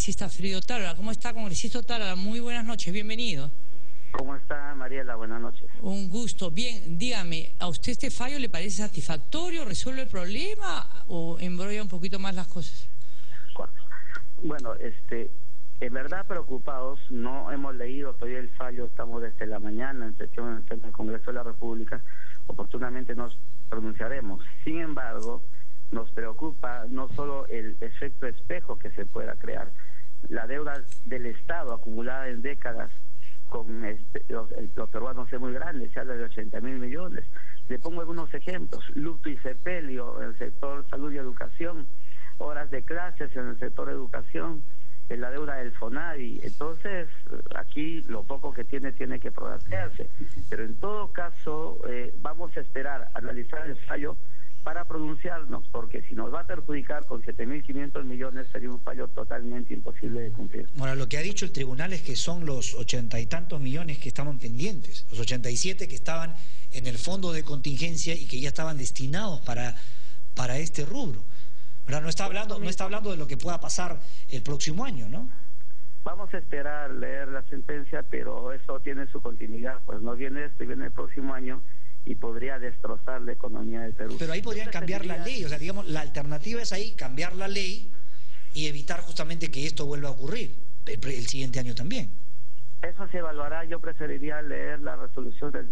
congresista Frido Tárola. ¿Cómo está, congresista Tárola? Muy buenas noches, bienvenido. ¿Cómo está, Mariela? Buenas noches. Un gusto. Bien, dígame, ¿a usted este fallo le parece satisfactorio? ¿Resuelve el problema o embrolla un poquito más las cosas? Bueno, este, en verdad preocupados, no hemos leído todavía el fallo, estamos desde la mañana en sesión en el Congreso de la República, oportunamente nos pronunciaremos. Sin embargo, nos preocupa no solo el efecto espejo que se pueda crear, la deuda del Estado acumulada en décadas con este, los, peruanos es muy grande, se habla de 80 mil millones. Le pongo algunos ejemplos, luto y sepelio en el sector salud y educación, horas de clases en el sector educación, en la deuda del FONADI. Entonces, aquí lo poco que tiene tiene que protegerse. Pero en todo caso, eh, vamos a esperar, analizar el fallo para pronunciarnos, porque si nos va a perjudicar con 7.500 millones sería un fallo totalmente imposible de cumplir. Bueno, lo que ha dicho el tribunal es que son los ochenta y tantos millones que estaban pendientes, los 87 que estaban en el fondo de contingencia y que ya estaban destinados para, para este rubro. No está, hablando, no está hablando de lo que pueda pasar el próximo año, ¿no? Vamos a esperar leer la sentencia, pero eso tiene su continuidad, pues no viene esto y viene el próximo año y podría destrozar la economía del Perú. Pero ahí podrían cambiar la ley, o sea, digamos, la alternativa es ahí cambiar la ley y evitar justamente que esto vuelva a ocurrir el, siguiente año también. Eso se evaluará, yo preferiría leer la resolución del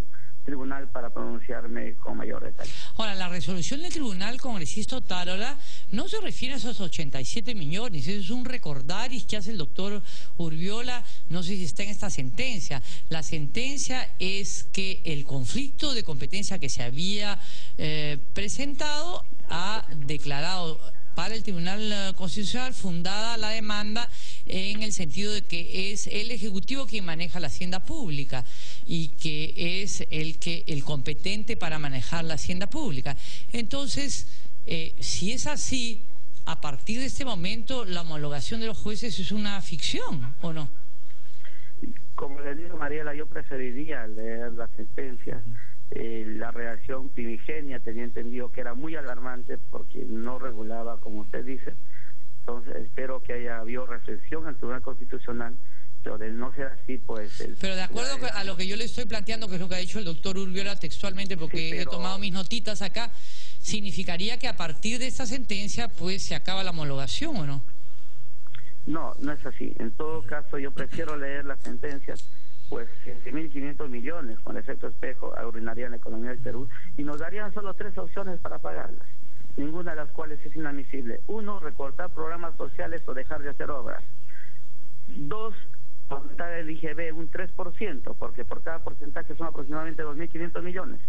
tribunal para pronunciarme con mayor detalle. Ahora, la resolución del tribunal congresista Tarola no se refiere a esos 87 millones, eso es un recordaris que hace el doctor Urbiola, no sé si está en esta sentencia. La sentencia es que el conflicto de competencia que se había eh, presentado ha declarado para el Tribunal Constitucional fundada la demanda en el sentido de que es el Ejecutivo quien maneja la hacienda pública y que es el, que, el competente para manejar la hacienda pública. Entonces, eh, si es así, a partir de este momento la homologación de los jueces es una ficción, ¿o no? Como le digo, Mariela, yo preferiría leer la sentencia. Eh, la reacción primigenia tenía entendido que era muy alarmante porque no regulaba, como usted dice. Entonces, espero que haya habido reflexión al Tribunal Constitucional de no ser así, pues... pero de acuerdo a lo que yo le estoy planteando, que es lo que ha dicho el doctor Urbiola textualmente, porque he tomado mis notitas acá, significaría que a partir de esta sentencia, pues, se acaba la homologación, ¿o no? No, no es así. En todo caso, yo prefiero leer la sentencia, pues 15.500 millones con efecto espejo arruinarían la economía del Perú y nos darían solo tres opciones para pagarlas, ninguna de las cuales es inadmisible. Uno, recortar programas sociales o dejar de hacer obras. Dos, aumentar el IGB un 3%, porque por cada porcentaje son aproximadamente 2.500 millones.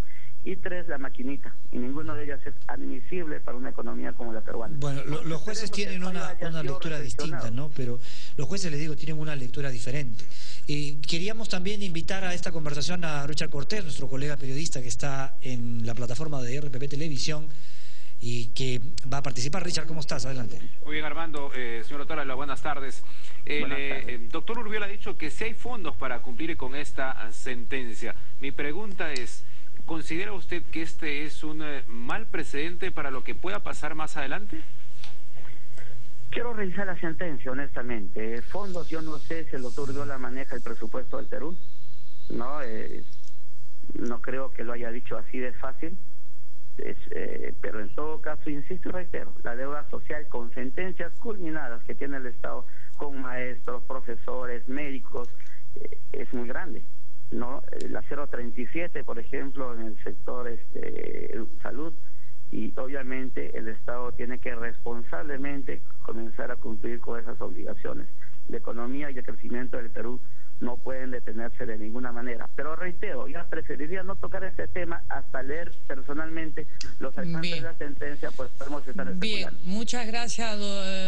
Y tres, la maquinita. Y ninguna de ellas es admisible para una economía como la peruana. Bueno, los jueces tienen una, lectura distinta, ¿no? Pero los jueces, les digo, tienen una lectura diferente. Y queríamos también invitar a esta conversación a Richard Cortés, nuestro colega periodista que está en la plataforma de RPP Televisión y que va a participar. Richard, ¿cómo estás? Adelante. Muy bien, Armando. Eh, señor doctora, buenas tardes. El, eh, doctor Urbiola ha dicho que si hay fondos para cumplir con esta sentencia. Mi pregunta es, ¿considera usted que este es un eh, mal precedente para lo que pueda pasar más adelante? Quiero revisar la sentencia, honestamente. Fondos, yo no sé si el doctor Urbiola maneja el presupuesto del Perú. No, no creo que lo haya dicho así de fácil. Eh, pero en todo caso, insisto y reitero, la deuda social con sentencias culminadas que tiene el Estado con maestros, profesores, médicos, eh, es muy grande. ¿no? La 037, por ejemplo, en el sector este, salud, y obviamente el Estado tiene que responsablemente comenzar a cumplir con esas obligaciones. La economía y el crecimiento del Perú no pueden detenerse de ninguna manera. Pero reitero, ya preferiría no tocar este tema hasta leer personalmente los alcances de la sentencia, pues podemos estar Bien, muchas gracias.